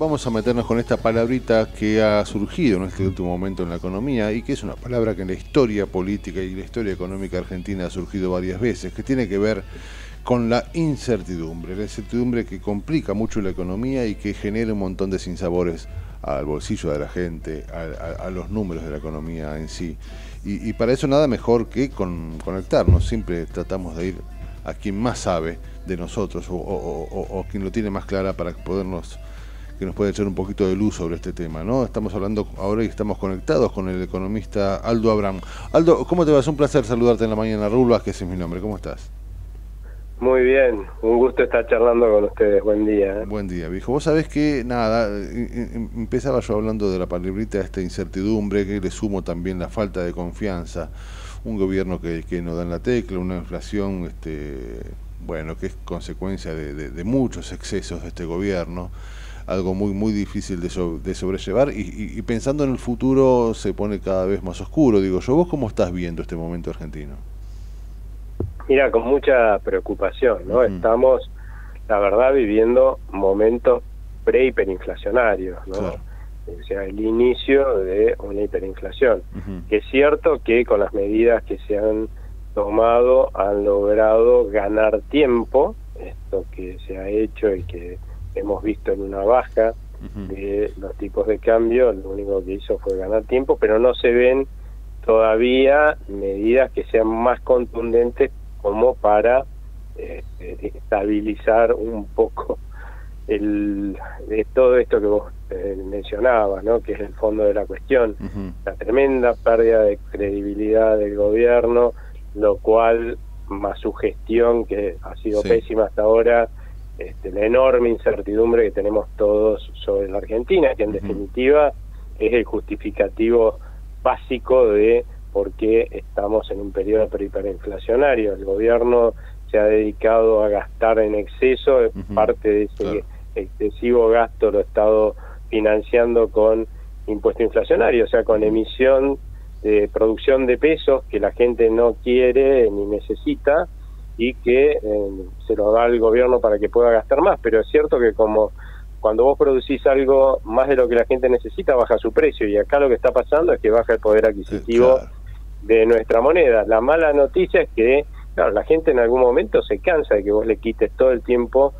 Vamos a meternos con esta palabrita que ha surgido en este último momento en la economía y que es una palabra que en la historia política y la historia económica argentina ha surgido varias veces, que tiene que ver con la incertidumbre, la incertidumbre que complica mucho la economía y que genera un montón de sinsabores al bolsillo de la gente, a, los números de la economía en sí. Y, para eso nada mejor que con, conectarnos, siempre tratamos de ir a quien más sabe de nosotros o, o quien lo tiene más clara para podernos que nos puede echar un poquito de luz sobre este tema, ¿no? Estamos hablando ahora y estamos conectados con el economista Aldo Abraham. Aldo, ¿cómo te va? Es un placer saludarte en la mañana. Raúl que ese es mi nombre. ¿Cómo estás? Muy bien, un gusto estar charlando con ustedes. Buen día. ¿eh? Buen día, viejo. Vos sabés que, nada, empezaba yo hablando de la palabrita, esta incertidumbre, que le sumo también la falta de confianza. Un gobierno que, que no da en la tecla, una inflación, este, bueno, que es consecuencia de muchos excesos de este gobierno algo muy muy difícil de, de sobrellevar y, pensando en el futuro se pone cada vez más oscuro. Digo yo, ¿vos cómo estás viendo este momento argentino? Mira, con mucha preocupación, ¿no? Estamos, la verdad, viviendo momentos pre-hiperinflacionarios, ¿no? O sea, el inicio de una hiperinflación. Que es cierto que con las medidas que se han tomado han logrado ganar tiempo, esto que se ha hecho y que hemos visto en una baja de los tipos de cambio, lo único que hizo fue ganar tiempo, pero no se ven todavía medidas que sean más contundentes como para este, estabilizar un poco el de todo esto que vos eh, mencionabas, ¿no? que es el fondo de la cuestión, la tremenda pérdida de credibilidad del gobierno, lo cual más su gestión que ha sido pésima hasta ahora este, la enorme incertidumbre que tenemos todos sobre la Argentina, que en definitiva es el justificativo básico de por qué estamos en un periodo hiperinflacionario. El gobierno se ha dedicado a gastar en exceso, parte de ese excesivo gasto lo ha estado financiando con impuesto inflacionario, o sea, con emisión de producción de pesos que la gente no quiere ni necesita, y que eh, se lo da al gobierno para que pueda gastar más, pero es cierto que como cuando vos producís algo más de lo que la gente necesita, baja su precio y acá lo que está pasando es que baja el poder adquisitivo de nuestra moneda. La mala noticia es que claro, la gente en algún momento se cansa de que vos le quites todo el tiempo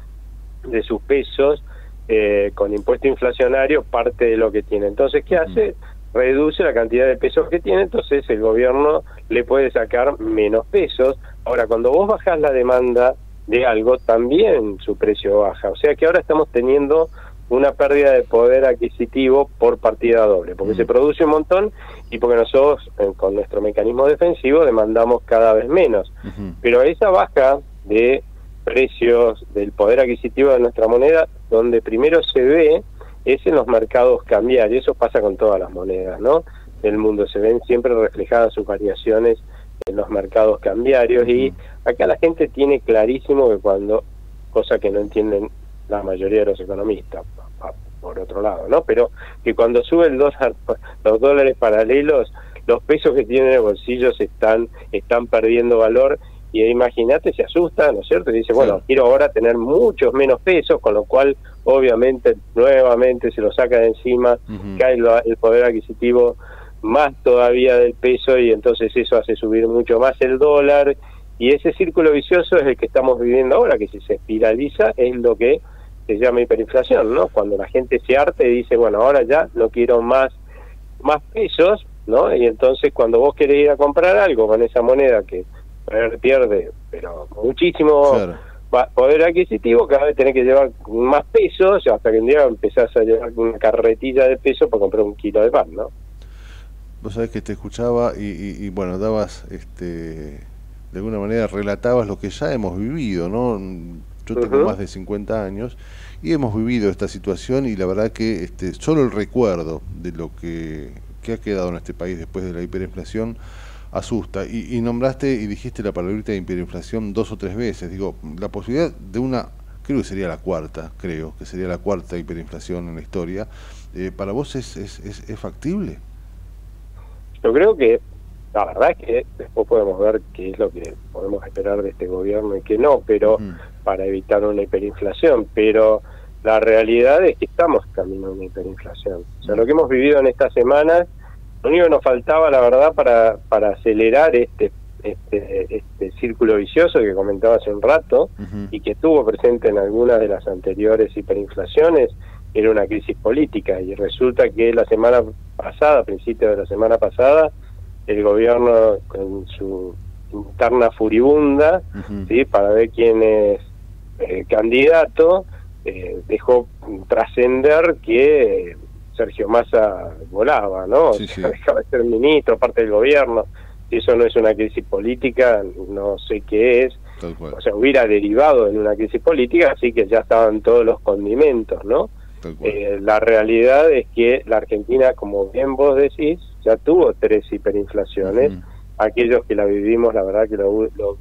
de sus pesos eh, con impuesto inflacionario parte de lo que tiene. Entonces, ¿qué hace? reduce la cantidad de pesos que tiene, entonces el gobierno le puede sacar menos pesos. Ahora, cuando vos bajás la demanda de algo, también su precio baja. O sea que ahora estamos teniendo una pérdida de poder adquisitivo por partida doble, porque se mm. produce un montón y porque nosotros eh, con nuestro mecanismo defensivo demandamos cada vez menos. Pero esa baja de precios del poder adquisitivo de nuestra moneda, donde primero se ve es en los mercados cambiar, y eso pasa con todas las monedas, ¿no? Del mundo se ven siempre reflejadas sus variaciones en los mercados cambiarios y acá la gente tiene clarísimo que cuando, cosa que no entienden la mayoría de los economistas, por otro lado, ¿no? Pero que cuando sube el dólar, los dólares paralelos, los pesos que tienen en el bolsillo se están, están perdiendo valor y imagínate, se asusta, ¿no es cierto? Y dice, bueno, quiero ahora tener muchos menos pesos, con lo cual obviamente nuevamente se lo saca de encima, cae el poder adquisitivo más todavía del peso y entonces eso hace subir mucho más el dólar y ese círculo vicioso es el que estamos viviendo ahora, que si se espiraliza es lo que se llama hiperinflación, ¿no? Cuando la gente se arte y dice, bueno, ahora ya no quiero más más pesos, ¿no? Y entonces cuando vos querés ir a comprar algo con esa moneda que pierde, pero muchísimo poder adquisitivo, cada vez tenés que llevar más pesos, hasta que un día empezás a llevar una carretilla de peso para comprar un kilo de pan, ¿no? Vos sabés que te escuchaba y, bueno, dabas, este, de alguna manera relatabas lo que ya hemos vivido, ¿no? Yo tengo más de 50 años y hemos vivido esta situación y la verdad que este, solo el recuerdo de lo que, que ha quedado en este país después de la hiperinflación asusta. Y, nombraste y dijiste la palabrita de hiperinflación dos o tres veces. Digo, la posibilidad de una, creo que sería la cuarta, creo que sería la cuarta hiperinflación en la historia, eh, ¿para vos es, es, es, factible? Yo creo que la verdad es que después podemos ver qué es lo que podemos esperar de este gobierno y qué no, pero para evitar una hiperinflación. Pero la realidad es que estamos camino a una hiperinflación. O sea, lo que hemos vivido en estas semanas, lo único que nos faltaba, la verdad, para, para acelerar este, este, este círculo vicioso que comentaba hace un rato y que estuvo presente en algunas de las anteriores hiperinflaciones, era una crisis política. Y resulta que la semana pasada, a principios de la semana pasada, el gobierno con su interna furibunda, ¿sí? para ver quién es eh, candidato, eh, dejó trascender que Sergio Massa volaba, ¿no? Dejaba de ser ministro, parte del gobierno. Si eso no es una crisis política, no sé qué es. O sea, hubiera derivado en una crisis política, así que ya estaban todos los condimentos, ¿no? Eh, la realidad es que la Argentina, como bien vos decís, ya tuvo tres hiperinflaciones. Aquellos que la vivimos, la verdad que lo,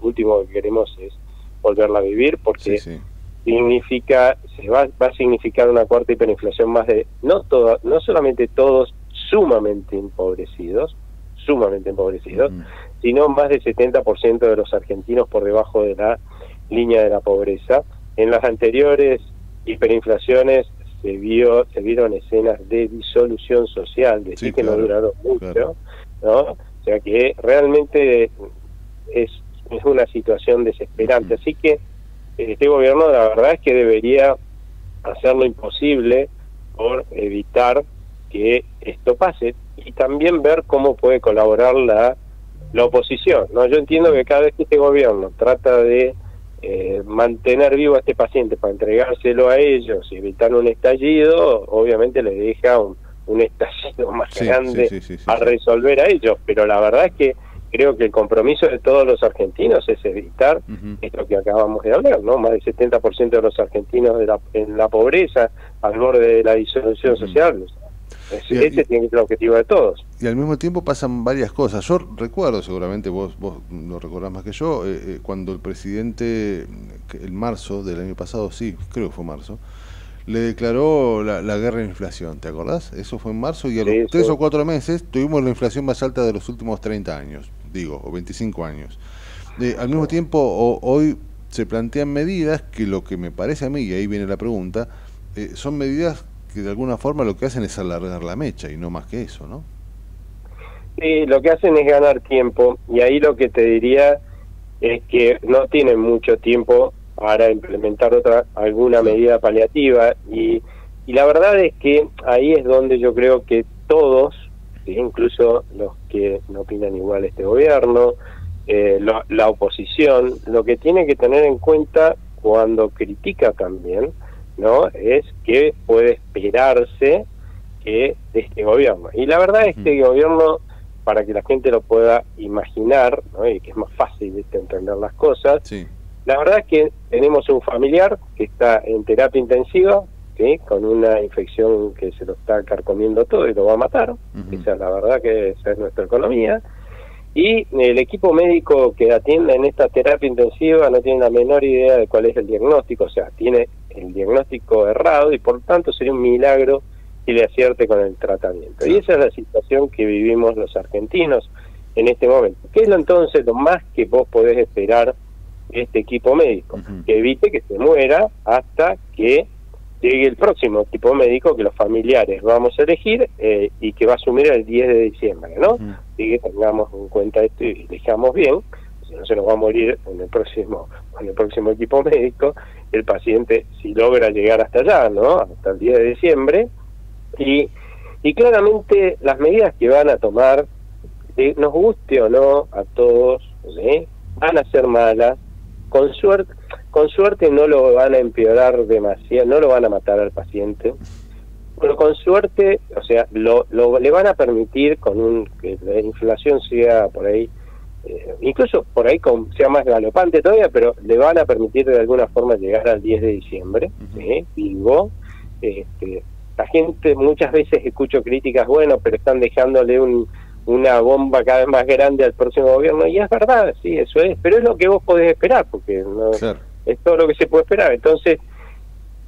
último que queremos es volverla a vivir porque significa se va, va a significar una cuarta hiperinflación más de no todo, no solamente todos sumamente empobrecidos, sumamente empobrecidos, sino más del 70% de los argentinos por debajo de la línea de la pobreza. En las anteriores hiperinflaciones se vio se vieron escenas de disolución social, de que no duraron mucho, ¿no? O sea que realmente es, es una situación desesperante. Así que este gobierno la verdad es que debería hacer lo imposible por evitar que esto pase y también ver cómo puede colaborar la, la oposición. no Yo entiendo que cada vez que este gobierno trata de eh, mantener vivo a este paciente para entregárselo a ellos y evitar un estallido, obviamente le deja un, estallido más grande a resolver a ellos, pero la verdad es que creo que el compromiso de todos los argentinos es evitar esto que acabamos de hablar, ¿no? Más del 70% de los argentinos de la, en la pobreza, al borde de la disolución social. Ese tiene que ser el objetivo de todos. Y al mismo tiempo pasan varias cosas. Yo recuerdo, seguramente vos, vos lo recordás más que yo, eh, eh, cuando el presidente, el marzo del año pasado, sí, creo que fue marzo, le declaró la, guerra de inflación, ¿te acordás? Eso fue en marzo y a los tres o cuatro meses tuvimos la inflación más alta de los últimos 30 años digo, o 25 años. al mismo tiempo, hoy se plantean medidas que lo que me parece a mí, y ahí viene la pregunta, eh, son medidas que de alguna forma lo que hacen es alargar la mecha y no más que eso, ¿no? Sí, lo que hacen es ganar tiempo y ahí lo que te diría es que no tienen mucho tiempo para implementar otra alguna medida paliativa y, y la verdad es que ahí es donde yo creo que todos incluso los que no opinan igual este gobierno, eh, la oposición, lo que tiene que tener en cuenta cuando critica también, ¿no? Es que puede esperarse que de este gobierno. Y la verdad es que el gobierno, para que la gente lo pueda imaginar, ¿no? y que es más fácil entender las cosas, la verdad es que tenemos un familiar que está en terapia intensiva, con una infección que se lo está carcomiendo todo y lo va a matar. Esa es la verdad que esa es nuestra economía. Y el equipo médico que atiende en esta terapia intensiva no tiene la menor idea de cuál es el diagnóstico, o sea, tiene el diagnóstico errado y por tanto sería un milagro que le acierte con el tratamiento. Y esa es la situación que vivimos los argentinos en este momento. ¿Qué es lo entonces lo más que vos podés esperar de este equipo médico? Que evite que se muera hasta que llegue el próximo equipo médico que los familiares vamos a elegir eh, y que va a asumir el 10 de diciembre, ¿no? Así que tengamos en cuenta esto y elijamos bien, si no se nos va a morir en el próximo, en el próximo equipo médico, el paciente si logra llegar hasta allá, ¿no? Hasta el 10 de diciembre. Y, y claramente las medidas que van a tomar, eh, nos guste o no a todos, van a ser malas, con suerte con suerte no lo van a empeorar demasiado, no lo van a matar al paciente, pero con suerte, o sea, lo, le van a permitir con un que la inflación sea por ahí, eh, incluso por ahí con, sea más galopante todavía, pero le van a permitir de alguna forma llegar al 10 de diciembre, vivo. Este, la gente muchas veces escucho críticas, bueno, pero están dejándole un, una bomba cada vez más grande al próximo gobierno, y es verdad, sí, eso es, pero es lo que vos podés esperar, porque no, es todo lo que se puede esperar. Entonces,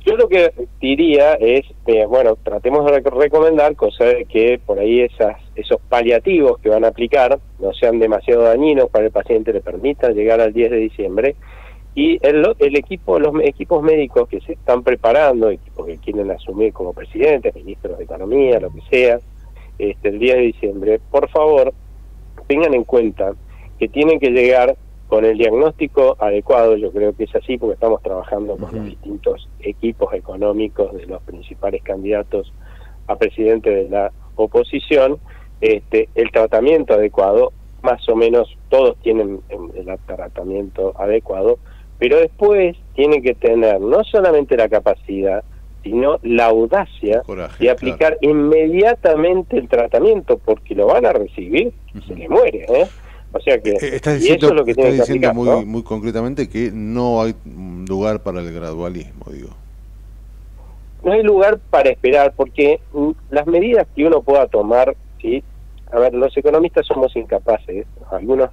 yo lo que diría es, eh, bueno, tratemos de recomendar cosas que por ahí esas, esos paliativos que van a aplicar no sean demasiado dañinos para el paciente, le permitan llegar al 10 de diciembre. Y el, el equipo, los equipos médicos que se están preparando, equipos que quieren asumir como presidentes, ministros de Economía, lo que sea, este, el día de diciembre, por favor, tengan en cuenta que tienen que llegar con el diagnóstico adecuado, yo creo que es así porque estamos trabajando con los distintos equipos económicos de los principales candidatos a presidente de la oposición, este, el tratamiento adecuado, más o menos todos tienen el tratamiento adecuado, pero después tienen que tener no solamente la capacidad, sino la audacia de aplicar inmediatamente el tratamiento, porque lo van a recibir y se le muere. ¿eh? O sea que eh, estás diciendo, eso es lo que estás diciendo muy, muy concretamente que no hay lugar para el gradualismo, digo. No hay lugar para esperar, porque mm, las medidas que uno pueda tomar, sí, a ver, los economistas somos incapaces, algunos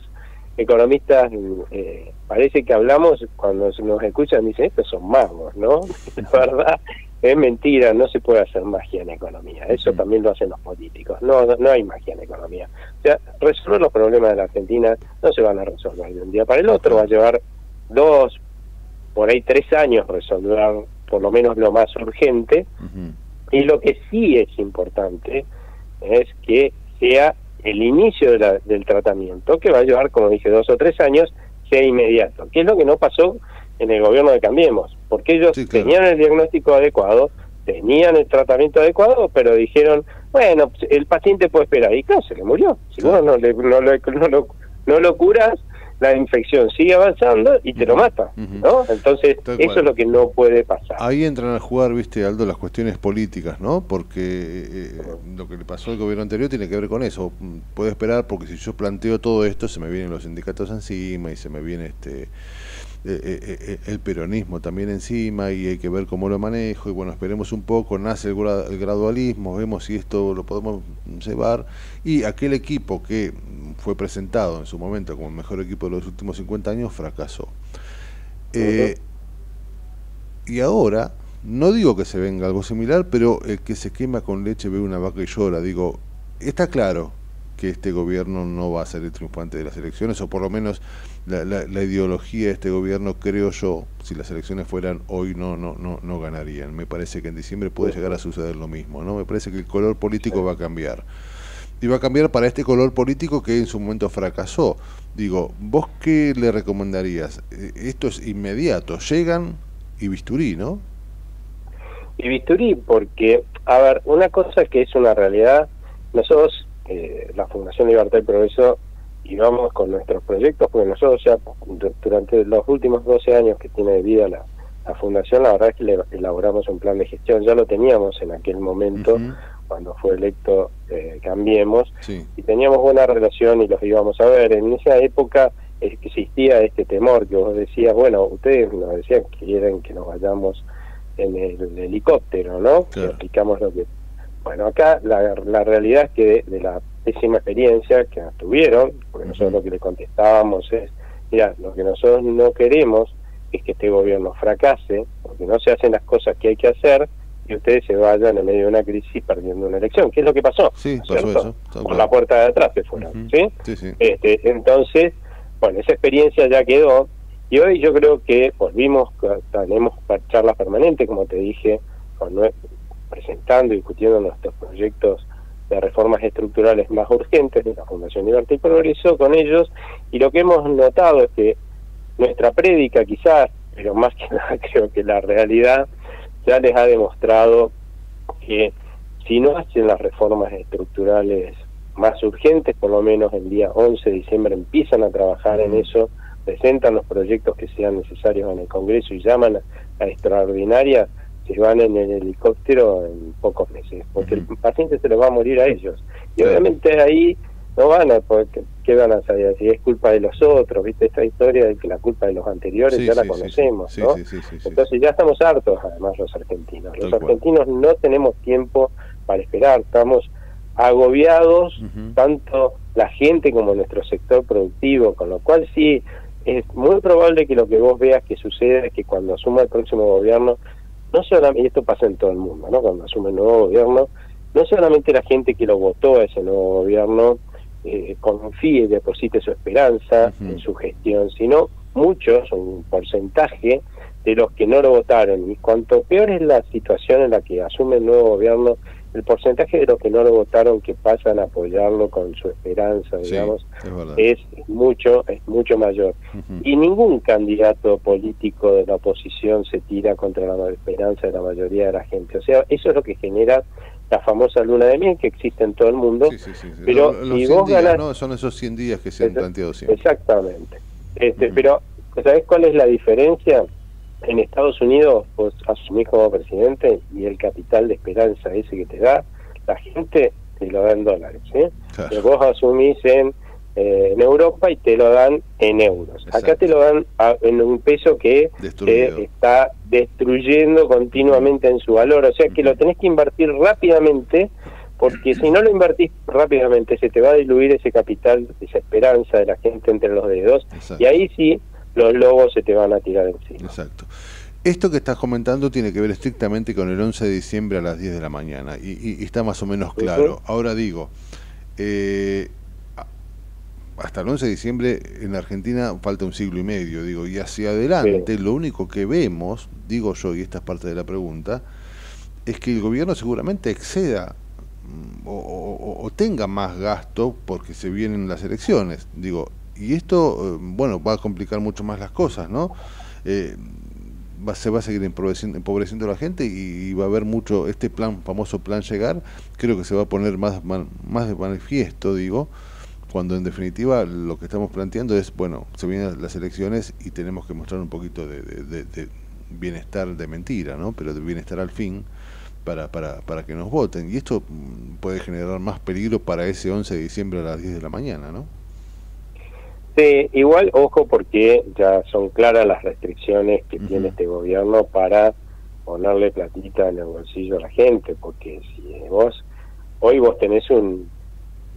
economistas eh, parece que hablamos cuando nos escuchan dicen estos son magos, ¿no? La verdad es mentira, no se puede hacer magia en economía, eso también lo hacen los políticos, no, no hay magia en economía. O sea, resolver los problemas de la Argentina no se van a resolver de un día para el otro, va a llevar dos, por ahí tres años resolver por lo menos lo más urgente, y lo que sí es importante es que sea el inicio del tratamiento, que va a llevar, como dije, dos o tres años, sea inmediato, que es lo que no pasó en el gobierno de Cambiemos, porque ellos tenían el diagnóstico adecuado, tenían el tratamiento adecuado, pero dijeron, bueno, el paciente puede esperar, y claro, se le murió, si no, no, le, no, lo, no lo curas, la infección sigue avanzando y te lo mata, ¿no? Entonces, eso es lo que no puede pasar. Ahí entran a jugar, viste, Aldo, las cuestiones políticas, ¿no? Porque eh, lo que le pasó al gobierno anterior tiene que ver con eso. Puedo esperar porque si yo planteo todo esto, se me vienen los sindicatos encima y se me viene este el peronismo también encima y hay que ver cómo lo manejo. Y bueno, esperemos un poco, nace el, gradualismo, vemos si esto lo podemos llevar. Y aquel equipo que fue presentado en su momento como el mejor equipo de los últimos 50 años fracasó. y ahora, no digo que se venga algo similar, pero el que se quema con leche ve una vaca y llora, digo, está claro que este gobierno no va a ser el triunfante de las elecciones, o por lo menos la, la, ideología de este gobierno, creo yo, si las elecciones fueran hoy, no, no, no, no ganarían. Me parece que en diciembre puede llegar a suceder lo mismo, ¿no? Me parece que el color político va a cambiar. Y va a cambiar para este color político que en su momento fracasó. Digo, ¿vos qué le recomendarías? Eh, esto es inmediato, llegan y bisturí, ¿no? Y bisturí, porque, a ver, una cosa que es una realidad, nosotros, eh, la Fundación Libertad y Progreso, y vamos con nuestros proyectos, porque nosotros ya durante los últimos 12 años que tiene de vida la, fundación, la verdad es que le elaboramos un plan de gestión, ya lo teníamos en aquel momento, cuando fue electo eh, Cambiemos, y teníamos buena relación y los íbamos a ver. En esa época existía este temor que vos decías, bueno, ustedes nos decían que quieren que nos vayamos en el, helicóptero, ¿no? Que aplicamos lo que... Bueno, acá la, la realidad es que de la pésima experiencia que tuvieron, porque nosotros lo que le contestábamos es, mira, lo que nosotros no queremos es que este gobierno fracase, porque no se hacen las cosas que hay que hacer y ustedes se vayan en medio de una crisis perdiendo una elección, ¿Qué es lo que pasó, sí, pasó eso, por la puerta de atrás se fueron, ¿sí? Este, entonces, bueno, esa experiencia ya quedó y hoy yo creo que volvimos, tenemos charlas permanentes, como te dije, presentando y discutiendo nuestros proyectos de reformas estructurales más urgentes de la Fundación Libertad y Progreso con ellos. Y lo que hemos notado es que nuestra prédica quizás, pero más que nada creo que la realidad ya les ha demostrado que si no hacen las reformas estructurales más urgentes, por lo menos el día 11 de diciembre empiezan a trabajar en eso, presentan los proyectos que sean necesarios en el Congreso y llaman a extraordinaria, se van en el helicóptero en pocos meses, porque el paciente se le va a morir a ellos. Y obviamente ahí no van a poder, ¿qué van a saber? Si es culpa de los otros, ¿viste? Esta historia de que la culpa de los anteriores ya la conocemos, ¿no? Entonces ya estamos hartos, además, los argentinos. Los argentinos no tenemos tiempo para esperar, estamos agobiados, tanto la gente como nuestro sector productivo, con lo cual sí, es muy probable que lo que vos veas que suceda es que cuando asuma el próximo gobierno no solamente, y esto pasa en todo el mundo, ¿no? Cuando asume el nuevo gobierno, no solamente la gente que lo votó a ese nuevo gobierno eh, confíe y deposite su esperanza en su gestión, sino muchos, un porcentaje de los que no lo votaron. Y cuanto peor es la situación en la que asume el nuevo gobierno, el porcentaje de los que no lo votaron que pasan a apoyarlo con su esperanza, digamos, es, mucho es mucho mayor. Y ningún candidato político de la oposición se tira contra la esperanza de la mayoría de la gente. O sea, eso es lo que genera la famosa luna de miel que existe en todo el mundo. Pero si vos ¿no? Son esos 100 días que se han planteado siempre. Exactamente. Este, Pero, ¿sabés cuál es la diferencia? En Estados Unidos vos asumís como presidente y el capital de esperanza ese que te da, la gente te lo da en dólares. ¿sí? Pero vos asumís en eh, en Europa y te lo dan en euros. Acá te lo dan en un peso que se está destruyendo continuamente en su valor, o sea que lo tenés que invertir rápidamente porque si no lo invertís rápidamente se te va a diluir ese capital, esa esperanza de la gente entre los dedos y ahí sí los lobos se te van a tirar encima. Exacto. Esto que estás comentando tiene que ver estrictamente con el 11 de diciembre a las 10 de la mañana y, está más o menos claro. Ahora digo, eh, hasta el 11 de diciembre en Argentina falta un siglo y medio, digo, y hacia adelante lo único que vemos, digo yo, y esta es parte de la pregunta, es que el gobierno seguramente exceda mm, o, tenga más gasto porque se vienen las elecciones, digo, y esto, eh, bueno, va a complicar mucho más las cosas, ¿no? Eh, va, se va a seguir empobreciendo, empobreciendo la gente y, va a haber mucho, este plan, famoso plan llegar, creo que se va a poner más, más de manifiesto, digo, cuando en definitiva lo que estamos planteando es, bueno, se vienen las elecciones y tenemos que mostrar un poquito de, bienestar de mentira, ¿no? Pero de bienestar al fin para, para, para que nos voten. Y esto mm, puede generar más peligro para ese 11 de diciembre a las 10 de la mañana, ¿no? Sí, igual, ojo, porque ya son claras las restricciones que tiene este gobierno para ponerle platita en el bolsillo a la gente, porque si vos, hoy vos tenés un,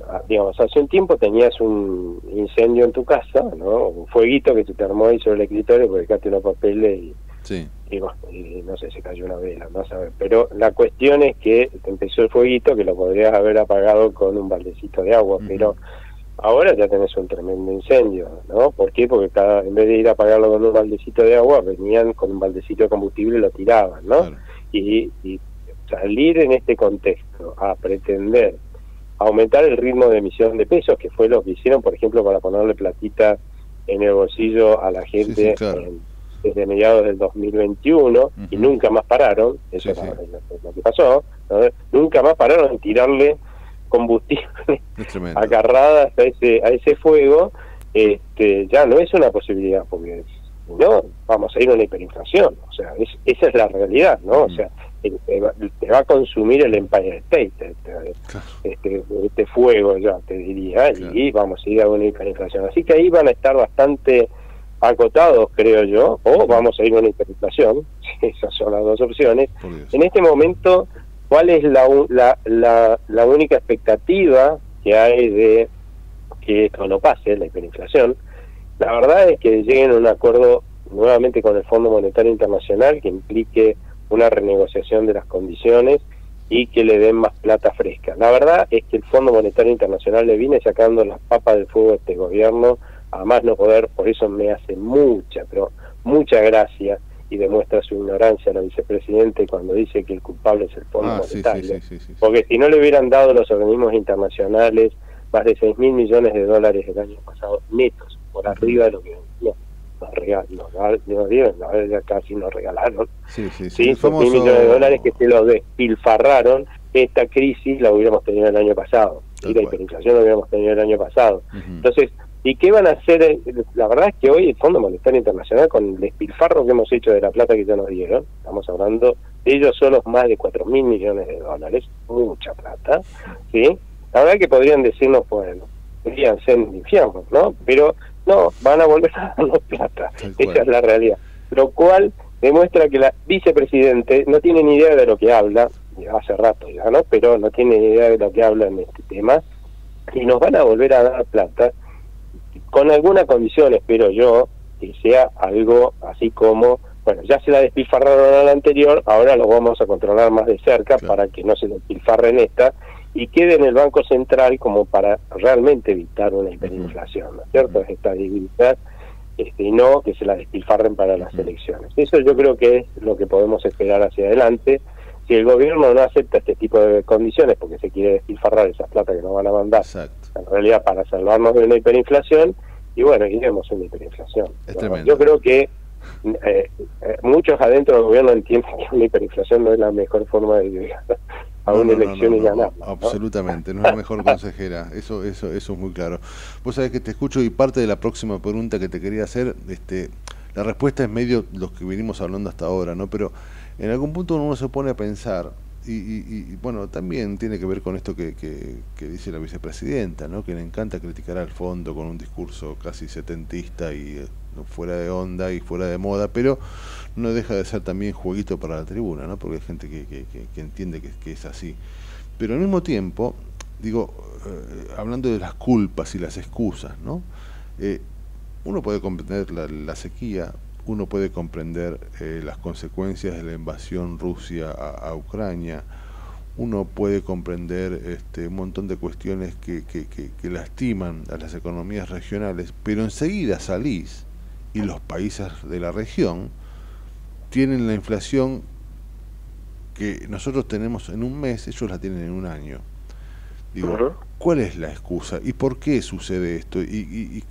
Ah, digamos, hace un tiempo tenías un incendio en tu casa, ¿no? Un fueguito que se te armó ahí sobre el escritorio porque dejaste unos papeles y, sí. y, no sé, se cayó una vela, no sabes. Pero la cuestión es que te empezó el fueguito que lo podrías haber apagado con un baldecito de agua, pero ahora ya tenés un tremendo incendio, ¿no? ¿Por qué? Porque cada, en vez de ir a apagarlo con un baldecito de agua, venían con un baldecito de combustible y lo tiraban, ¿no? Y, y salir en este contexto a pretender aumentar el ritmo de emisión de pesos, que fue lo que hicieron, por ejemplo, para ponerle platita en el bolsillo a la gente desde mediados del 2021 y nunca más pararon, eso es lo que pasó, nunca más pararon en tirarle combustible agarradas a ese, a ese fuego, este, ya no es una posibilidad, porque no vamos a ir a una hiperinflación, o sea, esa es la realidad, ¿no? O sea, te va, a consumir el Empire State, este, este, este, fuego ya te diría, y vamos a ir a una hiperinflación. Así que ahí van a estar bastante acotados, creo yo, o vamos a ir a una hiperinflación, esas son las dos opciones. En este momento, ¿cuál es la, la, la, la única expectativa que hay de que esto no pase, la hiperinflación? La verdad es que lleguen a un acuerdo nuevamente con el Fondo Monetario Internacional que implique una renegociación de las condiciones y que le den más plata fresca. La verdad es que el Fondo Monetario Internacional le viene sacando las papas del fuego a este gobierno, a más no poder, por eso me hace mucha, pero mucha gracia y demuestra su ignorancia a la vicepresidente cuando dice que el culpable es el Fondo ah, Monetario. Porque si no le hubieran dado los organismos internacionales más de 6 mil millones de dólares el año pasado netos, por arriba de lo que nos, regal, nos, casi nos regalaron. Sí, sí, sí. Mil millones de dólares que se los despilfarraron. Esta crisis la hubiéramos tenido el año pasado. y la hiperinflación la hubiéramos tenido el año pasado. Entonces, ¿y qué van a hacer? La verdad es que hoy el Fondo Monetario Internacional, con el despilfarro que hemos hecho de la plata que ya nos dieron, estamos hablando, ellos son los más de 4 mil millones de dólares, mucha plata, ¿sí? La verdad es que podrían decirnos, bueno, podrían ser infiernos, ¿no? Pero no, van a volver a darnos plata. Esa es la realidad. Lo cual demuestra que la vicepresidente no tiene ni idea de lo que habla, hace rato ya, ¿no? Pero no tiene ni idea de lo que habla en este tema. Y nos van a volver a dar plata con alguna condición, espero yo, que sea algo así como, bueno, ya se la despilfarraron a la anterior, ahora lo vamos a controlar más de cerca para que no se despilfarre en esta y quede en el Banco Central como para realmente evitar una hiperinflación, ¿no es cierto? Esta debilidad este, y no que se la despilfarren para las elecciones. Eso yo creo que es lo que podemos esperar hacia adelante. Si el gobierno no acepta este tipo de condiciones porque se quiere despilfarrar esas plata que nos van a mandar, en realidad para salvarnos de una hiperinflación, y bueno, iremos a una hiperinflación. Yo creo que eh, eh, muchos adentro del gobierno entienden que una hiperinflación no es la mejor forma de llegar a una elección y ganar. Absolutamente, no es la mejor consejera, eso, eso, eso es muy claro. Vos sabés que te escucho y parte de la próxima pregunta que te quería hacer, este, la respuesta es medio lo que venimos hablando hasta ahora, ¿no? Pero en algún punto uno se pone a pensar, y, bueno, también tiene que ver con esto que, que, dice la vicepresidenta, ¿no? que le encanta criticar al fondo con un discurso casi setentista y eh, fuera de onda y fuera de moda, pero no deja de ser también jueguito para la tribuna, ¿no? porque hay gente que, que entiende que, es así. Pero al mismo tiempo, digo, eh, hablando de las culpas y las excusas, ¿no? Eh, uno puede comprender la sequía, uno puede comprender eh, las consecuencias de la invasión Rusia a, Ucrania, uno puede comprender este, un montón de cuestiones que, que, lastiman a las economías regionales, pero enseguida salís y los países de la región tienen la inflación que nosotros tenemos en un mes, ellos la tienen en un año. Digo, ¿cuál es la excusa? ¿Y por qué sucede esto? ¿Y,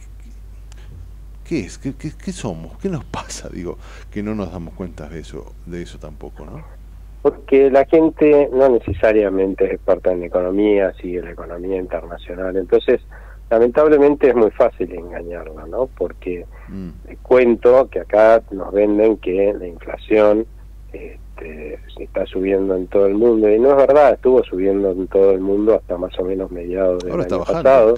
¿Qué es? ¿Qué, ¿Qué, somos? ¿Qué nos pasa? Digo, que no nos damos cuenta de eso, de eso tampoco, ¿no? Porque la gente no necesariamente es experta en economía, sigue la economía internacional, entonces lamentablemente es muy fácil engañarla, ¿no? Porque mm. cuento que acá nos venden que la inflación este, se está subiendo en todo el mundo y no es verdad, estuvo subiendo en todo el mundo hasta más o menos mediados del año pasado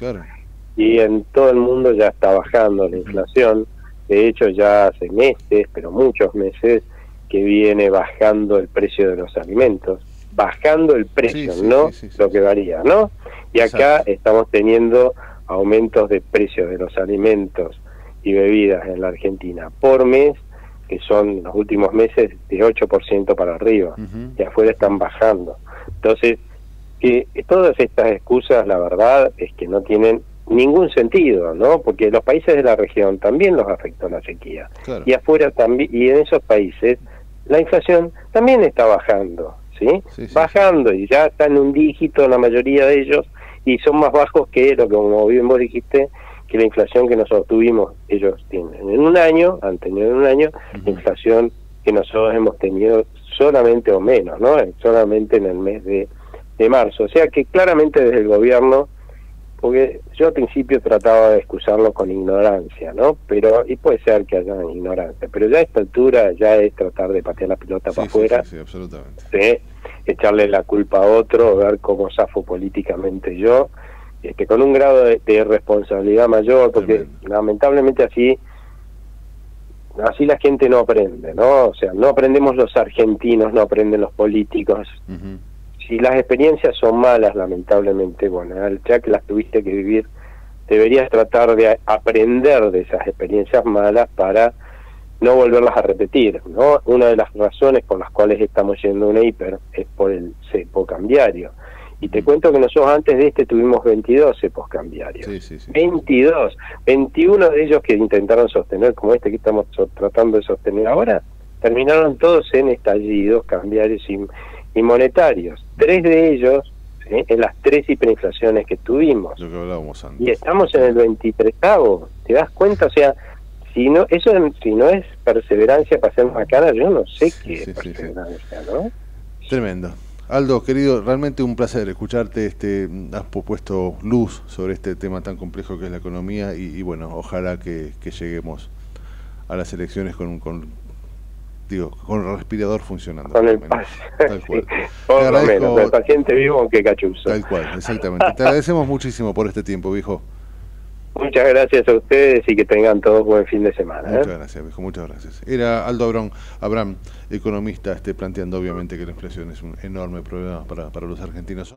y en todo el mundo ya está bajando la inflación. De hecho, ya hace meses, pero muchos meses, que viene bajando el precio de los alimentos. Bajando el precio, no lo que varía, ¿no? Y acá estamos teniendo aumentos de precios de los alimentos y bebidas en la Argentina por mes, que son los últimos meses de 8% para arriba, y afuera están bajando. Entonces, que todas estas excusas, la verdad, es que no tienen ningún sentido, ¿no? Porque los países de la región también los afectó la sequía. Y afuera también, y en esos países la inflación también está bajando, ¿sí? Bajando y ya está en un dígito la mayoría de ellos y son más bajos que lo que como bien vos dijiste, que la inflación que nosotros tuvimos, ellos tienen en un año, han tenido en un año, la inflación que nosotros hemos tenido solamente o menos, ¿no? Solamente en el mes de, de marzo. O sea que claramente desde el gobierno porque yo al principio trataba de excusarlo con ignorancia, ¿no? Pero, y puede ser que haya ignorancia, pero ya a esta altura ya es tratar de patear la pelota para afuera. Sí, absolutamente. echarle la culpa a otro, ver cómo zafo políticamente yo, este, con un grado de, responsabilidad mayor, porque lamentablemente así así la gente no aprende, ¿no? O sea, no aprendemos los argentinos, no aprenden los políticos si las experiencias son malas, lamentablemente, bueno, ya que las tuviste que vivir, deberías tratar de aprender de esas experiencias malas para no volverlas a repetir, ¿no? Una de las razones por las cuales estamos yendo a una hiper es por el cepo cambiario. Y te cuento que nosotros antes de este tuvimos 22 cepos cambiarios. Sí, sí, sí. 22. 21 de ellos que intentaron sostener, como este que estamos tratando de sostener ahora, terminaron todos en estallidos cambiarios y y monetarios. Tres de ellos en las tres hiperinflaciones que tuvimos. Y estamos en el 23 ¿te das cuenta? O sea, si no eso si no es perseverancia para ser macana, yo no sé qué es perseverancia, ¿no? Tremendo. Aldo, querido, realmente un placer escucharte. Este, has puesto luz sobre este tema tan complejo que es la economía y, bueno, ojalá que, lleguemos a las elecciones con, con, digo, con el respirador funcionando. Con el, tal cual. menos, el paciente vivo aunque cachuzo. Tal cual, exactamente. Te agradecemos muchísimo por este tiempo, viejo. Muchas gracias a ustedes y que tengan todos buen fin de semana. Muchas ¿eh? gracias, viejo, muchas gracias. Era Aldo Abrón, Abraham, economista, este, planteando obviamente que la inflación es un enorme problema para, para los argentinos.